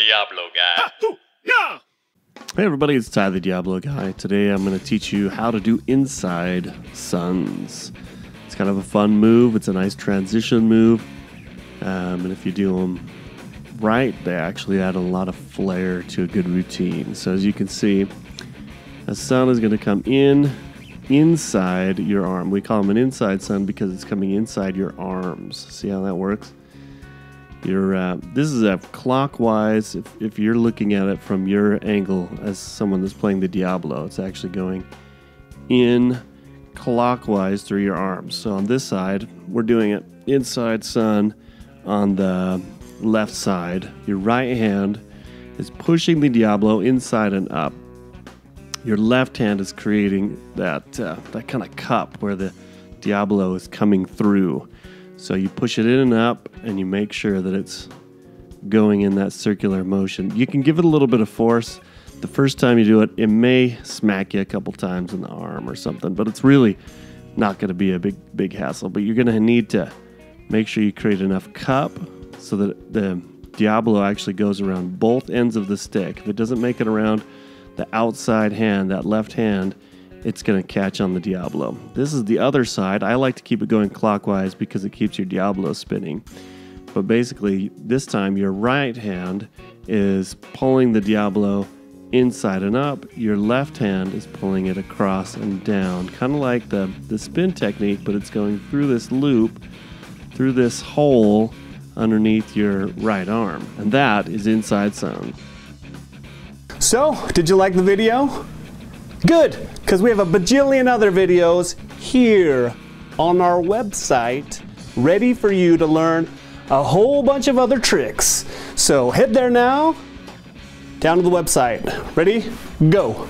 Diabolo guy. Hey everybody, it's Ty the Diabolo guy. Today I'm going to teach you how to do inside suns. It's kind of a fun move. It's a nice transition move, um, and if you do them right, they actually add a lot of flair to a good routine. So as you can see, a sun is going to come in inside your arm. We call them an inside sun because it's coming inside your arms. See how that works? You're, uh, this is a clockwise. If, if you're looking at it from your angle as someone that's playing the Diabolo, it's actually going in clockwise through your arms. So on this side, we're doing it inside sun. On the left side, your right hand is pushing the Diabolo inside and up. Your left hand is creating that uh, that kind of cup where the Diabolo is coming through. So you push it in and up, and you make sure that it's going in that circular motion. You can give it a little bit of force. The first time you do it, it may smack you a couple times in the arm or something, but it's really not going to be a big big hassle. But you're going to need to make sure you create enough cup so that the Diabolo actually goes around both ends of the stick. If it doesn't make it around the outside hand, that left hand, it's going to catch on the Diabolo. This is the other side. I like to keep it going clockwise because it keeps your Diabolo spinning. But basically, this time your right hand is pulling the Diabolo inside and up. Your left hand is pulling it across and down, kind of like the, the spin technique, but it's going through this loop, through this hole underneath your right arm. And that is inside sun. So, did you like the video? Good, because we have a bajillion other videos here on our website ready for you to learn a whole bunch of other tricks. So head there now, down to the website. Ready? Go.